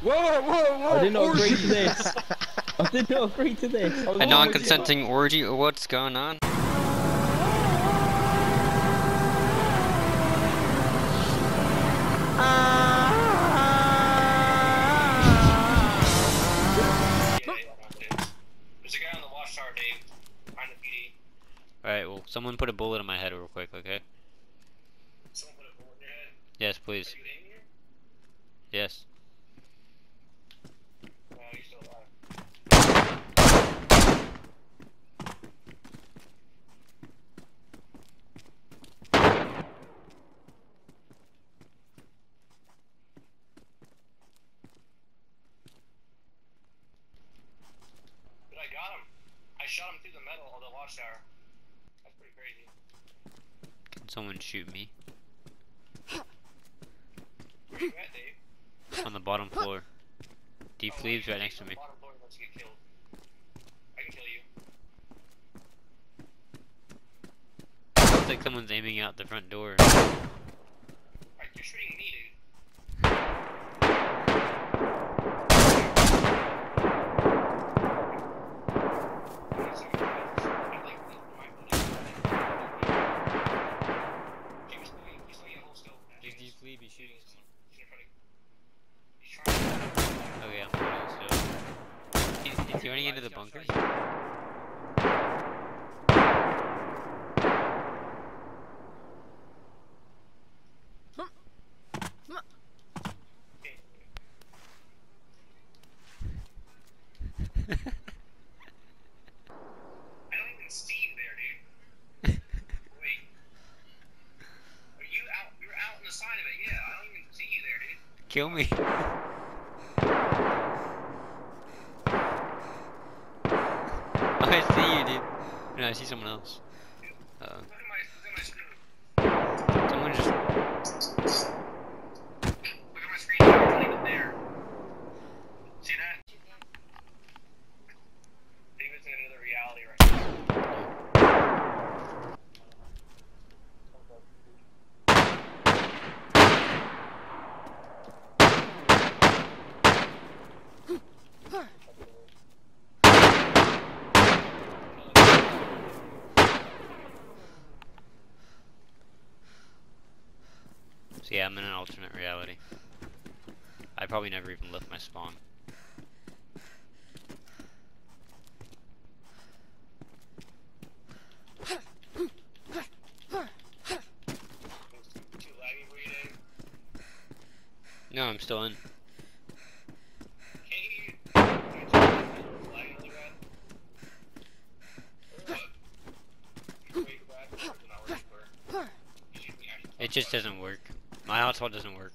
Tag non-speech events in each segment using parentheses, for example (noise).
Whoa, whoa, whoa! I did not agree to this. I did not agree to this. A non-consenting orgy what's going on? There's a guy on the watchtower, Dave. Behind the PD. Alright, well, someone put a bullet in my head real quick, okay? Someone put a bullet in your head. Yes, please. Are you aiming here? Yes. No, you're still alive. But I got him. I shot him through the metal of the watchtower. That's pretty crazy. Can someone shoot me? Where you at, Dave? On the bottom floor. Deep Oh, Leaves right next to take me. the bottom floor and let you get killed. I can kill you. Looks like someone's aiming out the front door. Alright, you're shooting me, dude. Is Deep Leave be shooting someone? He's trying to Okay, I'm holding still. He's, is he running into the bunker? I don't even see you there, dude. Wait. Are you out? You're out on the side of it. Yeah, I don't even (laughs) (laughs) see you there, dude. Kill me. (laughs) Oh, I see you, dude. No, I see someone else. Uh, at my, look at my screen. someone just. Look at my screen. You're not even there. See that? David's in another reality right now. So yeah, I'm in an alternate reality. I probably never even left my spawn. No, I'm still in. It just doesn't work. My hotspot doesn't work.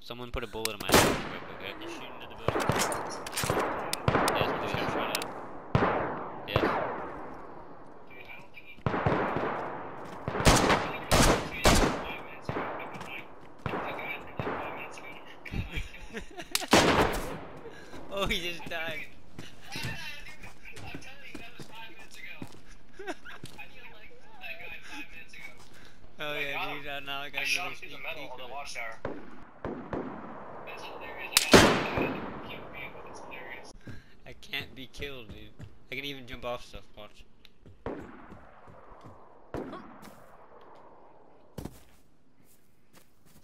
someone put a bullet in my head. Quick, quick. He's shooting at the building. Yes, gonna try that. Yes. (laughs) Dude, I don't think he. I think he was shooting five minutes ago. I mean, like, the guy from like five minutes ago. God, I killed him. oh, he just died. I'm telling you, that was five minutes ago. I feel like that guy five minutes ago. Oh yeah, dude, uh, now I got I shot through the metal on the watchtower. It's hilarious. I got him. Killed me, but it's hilarious. I can't be killed, dude. I can even jump off stuff, watch.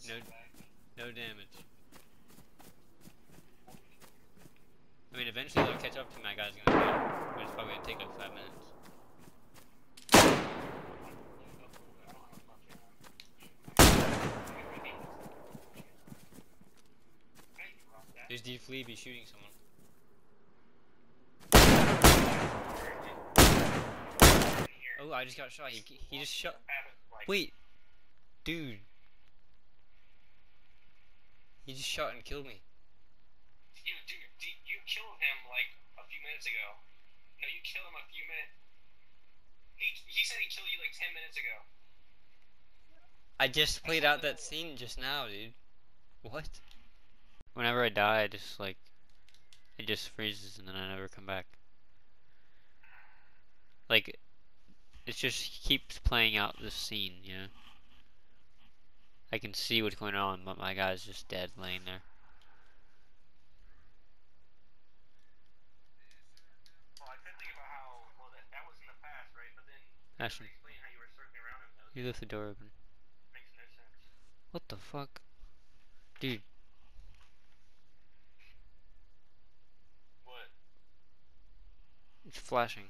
No, no damage. I mean, eventually they'll catch up to my guy's gonna die, but it's probably gonna take like five minutes. There's D Flea be shooting someone. Oh, I just got shot. He, he just shot. Wait, dude. He just shot and killed me. You, dude, dude, you killed him like a few minutes ago. No, you killed him a few minutes. He, he said he killed you like 10 minutes ago. I just played out that scene just now, dude. What? Whenever I die, I just like it just freezes and then I never come back. Like it just keeps playing out this scene, you know. I can see what's going on, but my guy's just dead laying there. Well, I couldn't think about how, well, that, that the past, right? Ashton, you were circling around him, though. you left the door open. No. What the fuck? Dude, What? it's flashing.